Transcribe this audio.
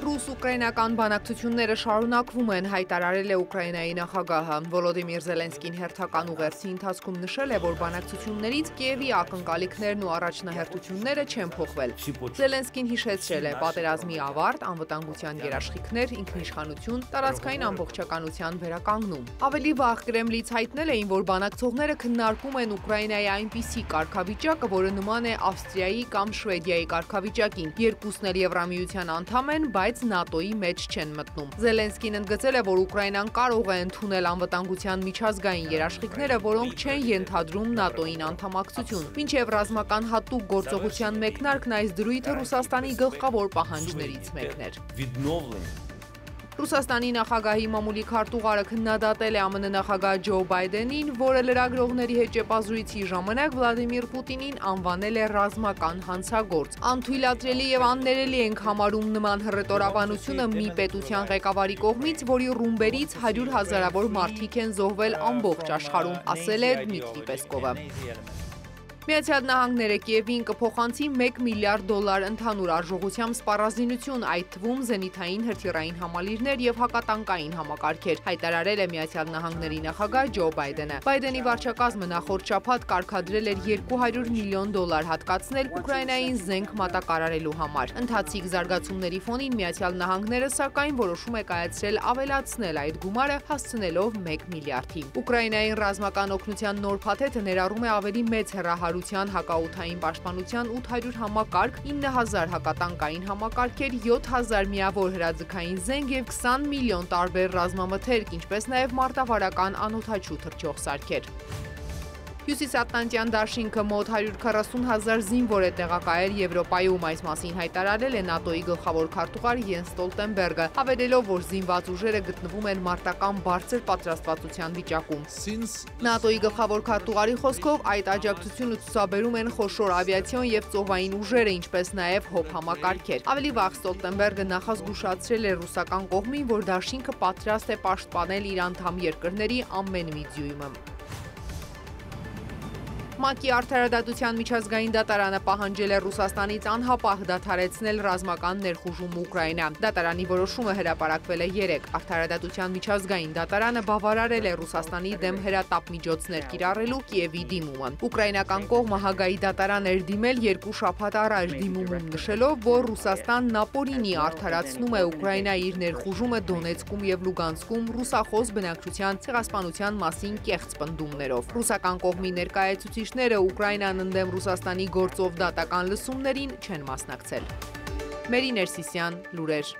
Ռուս-ուկրաինական բանակցությունները շարունակվում են, հայտարարել է Ուկրաինայի նախագահը։ Վոլոդիմիր Զելենսկին հերթական ուղերձի ընթացքում նշել է, որ բանակցություններից Կիևի ակնկալիքներն ու առաջնահերթությունները չեն փոխվել։ Զելենսկին հիշեցրել է պատերազմի ավարտ, անվտանգության երաշխիքներ, ինքնիշխանություն, տարածքային ամբողջականության վերականգնում։ Ավելի վաղ Կրեմլից հայտնել էին, որ բանակցողները քննարկում են Ուկրաինայի այնպիսի կարգավիճակը, որը նման է Ավստրիայի կամ Շվեդիայի կարգավիճակին։ Երկուսն էլ Եվրամիության անդամ են, բայց բայց ՆԱՏՕ-ի մեջ չեն մտնում։ Զելենսկին ընդգծել է, որ Ուկրաինան կարող է ընդունել անվտանգության միջազգային երաշխիքները, որոնք չեն ենթադրում ՆԱՏՕ-ին անդամակցություն։ Մինչև ռազմական հատուկ գործողության մեկնարկն այս դրույթը Ռուսաստանի գլխավոր պահանջներից մեկն էր։ Ռուսաստանի նախագահի մամուլի քարտուղարը քննադատել է ԱՄՆ նախագահ Ջո Բայդենին, որը լրագրողների հետ ճեպազրույցի ժամանակ Վլադիմիր Պուտինին անվանել է ռազմական հանցագործ։ Անթույլատրելի եւ աններելի ենք համարում նման հռետորաբանությունը մի պետության ղեկավարի կողմից, որի ռումբերից 100 հազարավոր մարդիկ են զոհվել ամբողջ աշխարհում, ասել է Դմիտրի Պեսկովը։ Միացյալ Նահանգները Կիևին կփոխանցի 1 միլիարդ դոլար ընդհանուր արժողությամբ սպառազինություն, այդ թվում զենիթային հրթիռային համալիրներ եւ հակատանկային համակարգեր, հայտարարել է Միացյալ Նահանգների նախագահ Ջո Բայդենը։ Բայդենի վարչակազմը նախորդ շաբաթ կարգադրել էր 200 միլիոն դոլար հատկացնել Ուկրաինային զենք մատակարարելու համար։ Ընթացիկ զարգացումների ֆոնին Միացյալ Նահանգները սակայն որոշում է կայացրել ավելացնել այդ գումարը հասցնելով 1 միլիարդի։ Ուկրաինային ռազմական օգնության նոր փաթեթը ներառում է ավելի մեծ հեռահարություն կառավարության հակաօթային պաշտպանության 800 համակարգ, 9000 հակատանկային համակարգեր, 7000 միավոր հրաձգային զենք եւ 20 միլիոն տարբեր ռազմամթերք, ինչպես նաեւ մարտավարական անօթաչու թռչող սարքեր։ Հյուսիսատլանտյան դաշինքը մոտ 140 հազար զինվոր է տեղակայել Եվրոպայում, այս մասին հայտարարել է ՆԱՏՕ-ի գլխավոր քարտուղար Յենս Ստոլտենբերգը, հավելելով, որ զինված ուժերը գտնվում են մարտական բարձր պատրաստվածության վիճակում։ ՆԱՏՕ-ի գլխավոր քարտուղարի խոսքով այդ աջակցությունը ցուցաբերում են խոշոր ավիացիոն եւ ծովային ուժերը, ինչպես նաեւ հոп համակարգեր։ Ավելի վաղ Ստոլտենբերգը նախազգուշացրել է ռուսական կողմին, որ դաշինքը պատրաստ է պաշտպանել իր անդամ երկրների ամեն մի ձյույմը։ ՄԱԿ-ի արդարադատության միջազգային դատարանը պահանջել է Ռուսաստանից անհապաղ դադարեցնել ռազմական ներխուժումը Ուկրաինա։ Դատարանի որոշումը հրապարակվել է 3։ Արդարադատության միջազգային դատարանը բավարարել է Ռուսաստանի դեմ հրատապ միջոցներ կիրառելու Կիևի դիմումը։ Ուկրաինական կողմը Հագայի դատարան էր դիմել երկու շաբաթ առաջ դիմումում նշելով, որ Ռուսաստանն ապօրինի արդարացնում է Ուկրաինայի իր ներխուժումը Դոնեցկում եւ Լուգանսկում ռուսախոս բնակչության ցեղասպանության մասին կեղծ պնդումներով։ Ռուսական կողմի ներկայացուցիչ Բժիշկները Ուկրաինան ընդդեմ Ռուսաստանի գործով դատական լսումներին չեն մասնակցել։ Մերի Ներսիսյան, լուրեր։